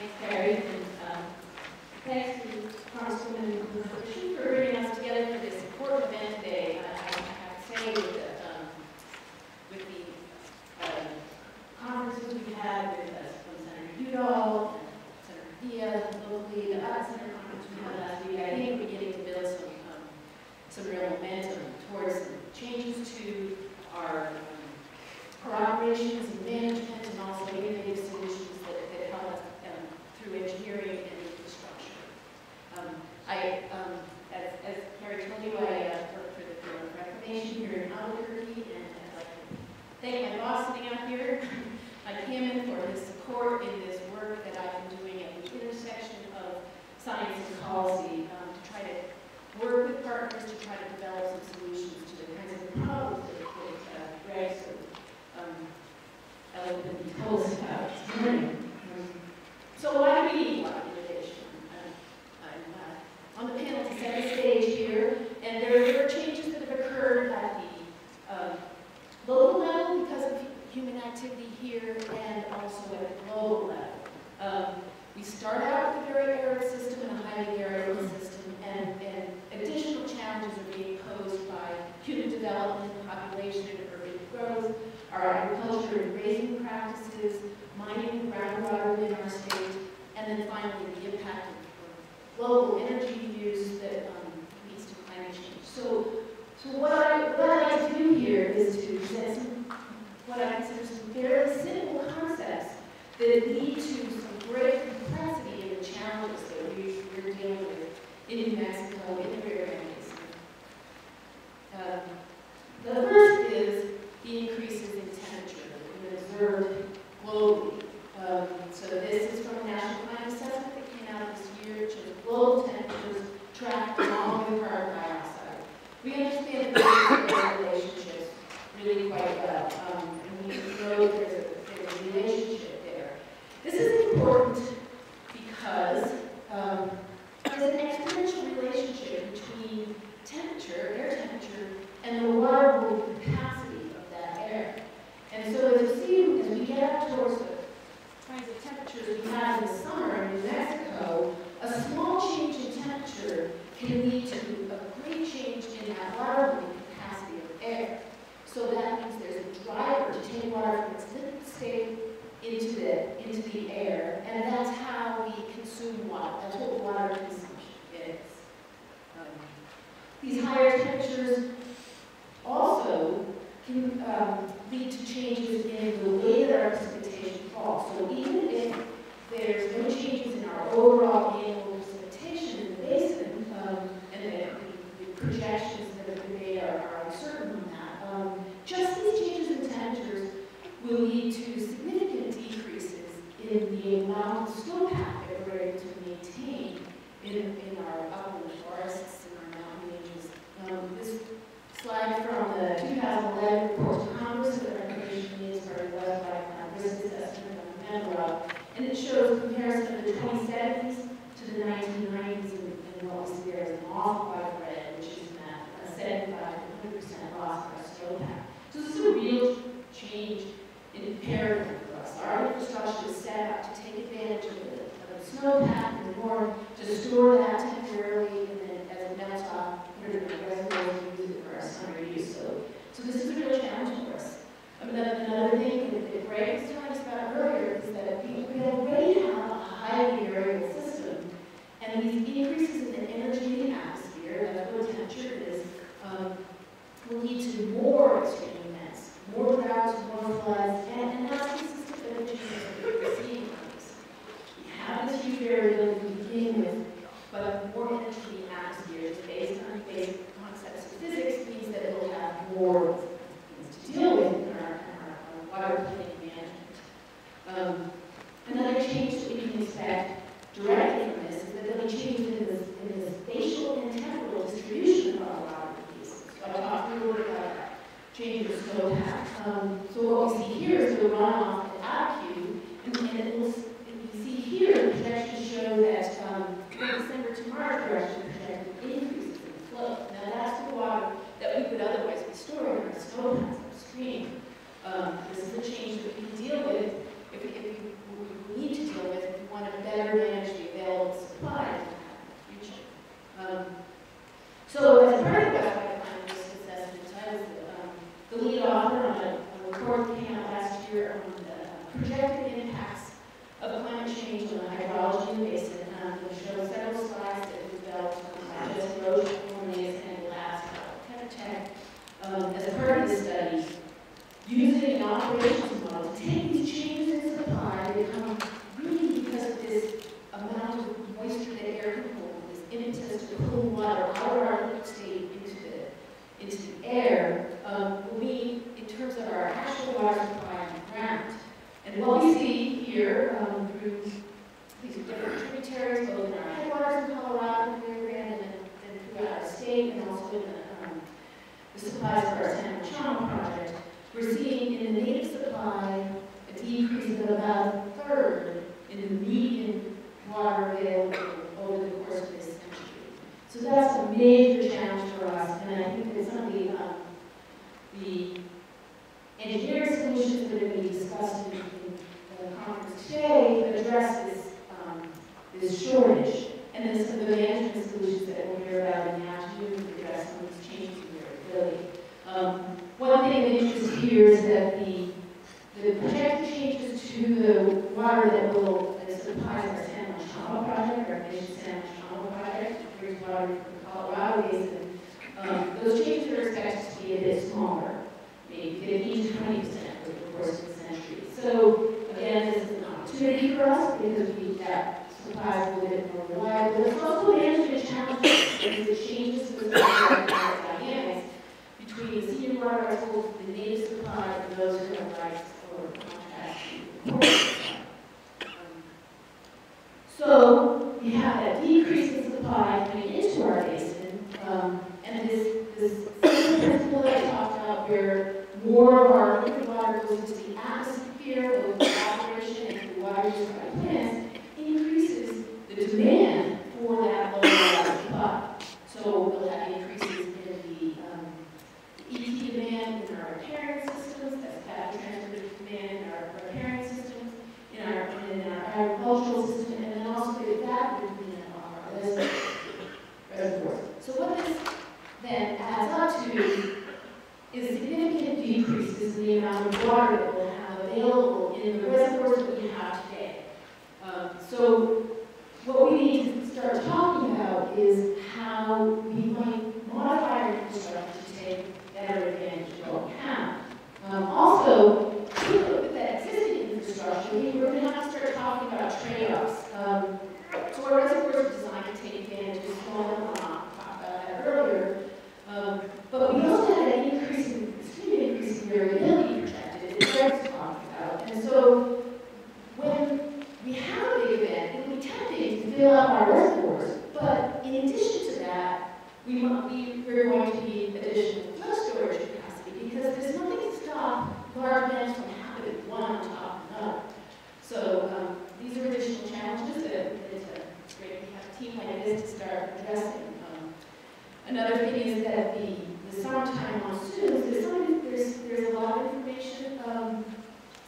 Thanks, Carrie, and um, thanks to Congresswoman Grisham for bringing us together for this important event today. I, I say that um, with the um, uh, conferences we've had with uh, us from Senator Udall, Senator Diaz, locally, the Ad Center conference we had last week, I think we're getting to build some, um, some real momentum towards changes to our um, our operations and management power global energy use that um, leads to climate change. So, so what, I, what I do here is to present what I consider some fairly simple concepts that lead to take water from its liquid state into the, into the air, and that's how we consume water. That's what water consumption is. Um, these higher temperatures also can um, lead to changes in the way that our precipitation falls. So even if there's no changes in our overall annual precipitation in the basin, um, and the, the projections that have been made are, are uncertain on that, um, will lead to significant decreases in the amount of snowpack that we're able to maintain in, in our upland forests and our mountain ranges. Um, this slide from the 2011 report to Congress of the Recreation Ministry was by Congress assessment of Menlo, and it shows comparison of the 2070s to the 1990s Um, another change that we can expect directly from this is that there'll be changes in, this, in the spatial and temporal distribution of our libraries. So I'll talk a little bit about that. Changes go back. Um, so what we see here is the runoff at Q, and, and it will in the, um, the supplies for our San Juan-Chama project, we're seeing in the native supply a decrease of about a third in the median water available over the course of this century. So that's a major challenge for us, and I think that some of the, um, the engineering solutions that are being discussed in, in the conference today address this, um, this shortage. And then some of the management solutions that we'll hear about in how to variability. Um, one thing of interest here is that the, the projected changes to the water that will, that supplies our San Juan-Chama project, our Mission San Juan-Chama project, here's water from the Colorado Basin, um, those changes are expected to be a bit smaller, maybe 15 to 20 percent over the course of the century. So again, this is an opportunity for us because we that supplies a little bit more reliable. But it's also management challenge because it changes the dynamics between the senior water rights holders, the native supply, and those who have rights or contracts. Um, So we have that decrease in supply coming into our basin, um, and this, this principle that I talked about where more of our liquid water goes into the atmosphere, both the operation and the water used by plants, increases the demand for that lower water supply. So we'll have increases in the, um, the ET demand in our riparian systems, that's evapotranspiration demand in our riparian systems, in our, in our agricultural system, and then also the evaporative demand on our reservoirs. So what this then adds up to is significant decreases in the amount of water that we'll have available in the reservoirs that we have today. Um, so what we need to start talking about is how we might modify our infrastructure to take better advantage of what we have. Um, also, if we look at that existing infrastructure, we, we're going to have to start talking about trade-offs. Um, so our reservoirs are designed to take advantage of small runoff, talked about that earlier. Um, but we also had an increasing, extreme increase in variability projected, as Greg's talked about. And so when we have a big event, it would be tempting to fill up our reservoirs. But in addition to that, we might, we, we're going to need additional flow storage capacity because there's nothing to stop large events from happening one on top of another. So um, these are additional challenges that, that it's, a, it's great to have a team like this to start addressing. Um, another thing is that the, the summertime monsoons, there's, there's, there's a lot of information um,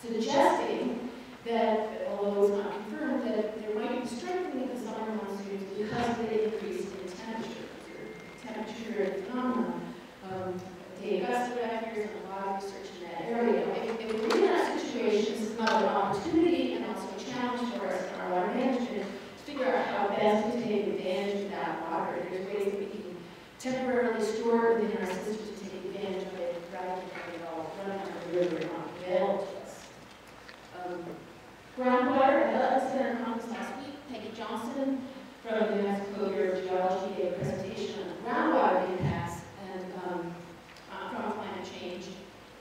suggesting that, although it's not confirmed, that there might be strengthening of the summer monsoons because of the increase in temperature, or temperature phenomenon. Um, Dave Gutzler back here has done a lot of research in that area. If, if we're in that situation, this is another opportunity and also a challenge for us in our water management to figure out how best to take advantage of that water. There's ways that we can temporarily store it within our system to take advantage of it rather than all run out of the river and not available to us. Um, Groundwater, I thought this in our conference last week, Peggy Johnson from the New Mexico Bureau of Geology gave a presentation on groundwater impacts and um, uh, from climate change.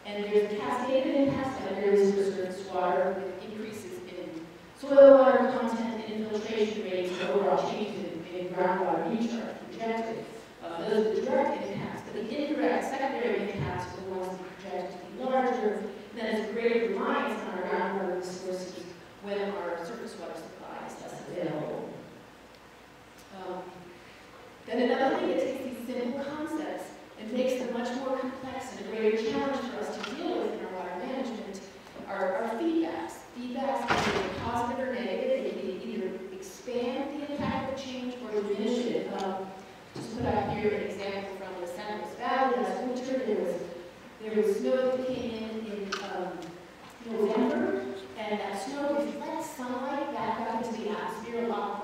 And there's a cascade of impacts that varies for surface water with increases in soil water content and infiltration rates and overall changes in, in groundwater recharge projected. Uh, those are the direct impacts, but the indirect secondary impacts are the ones that project to be larger. And then there's a greater reliance on our groundwater resources when our surface water supply is less available. Um, then another thing that takes these simple concepts and makes them much more complex and a greater challenge for us to deal with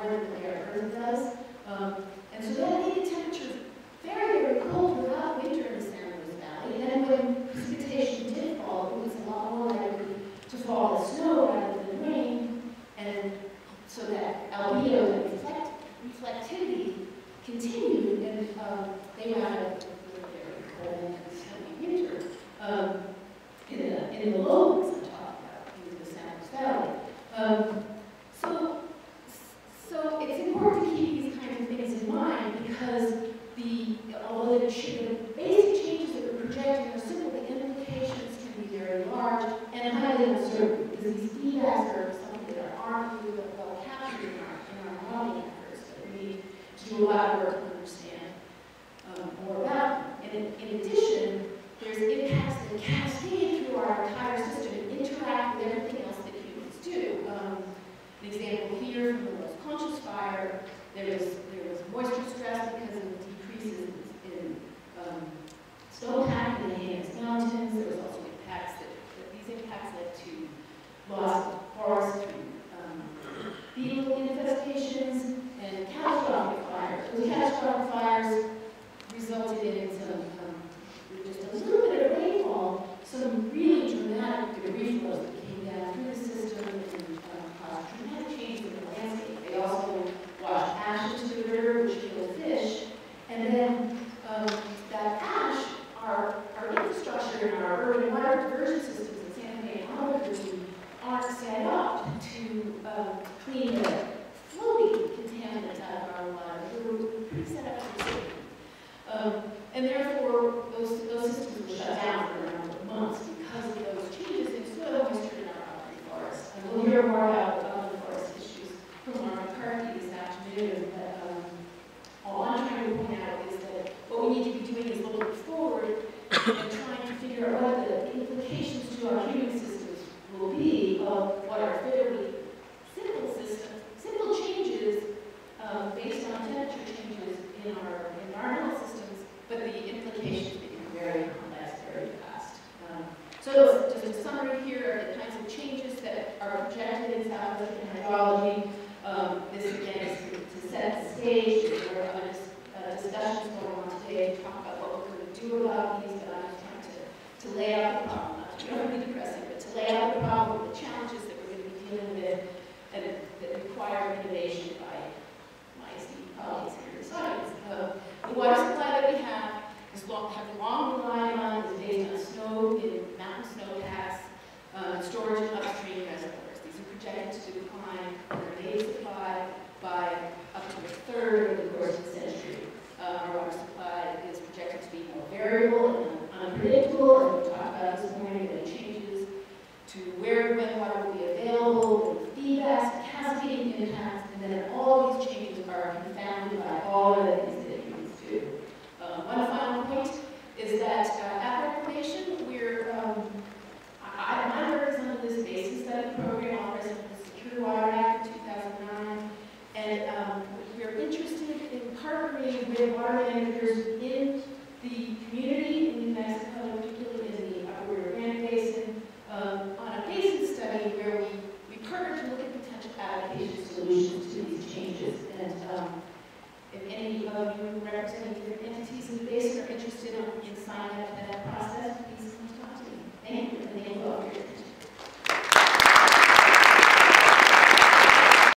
That than they are heard does. Um, and so There is to where, when, water will be available, the feedback, cascading impacts, and then all these changes are confounded by all of the things that humans do. Um, one final point is that uh, at reclamation, we're, um, I, I represent this basis study program offers the Secure Water Act of 2009, and um, we're interested in partnering with water managers in the community sign up that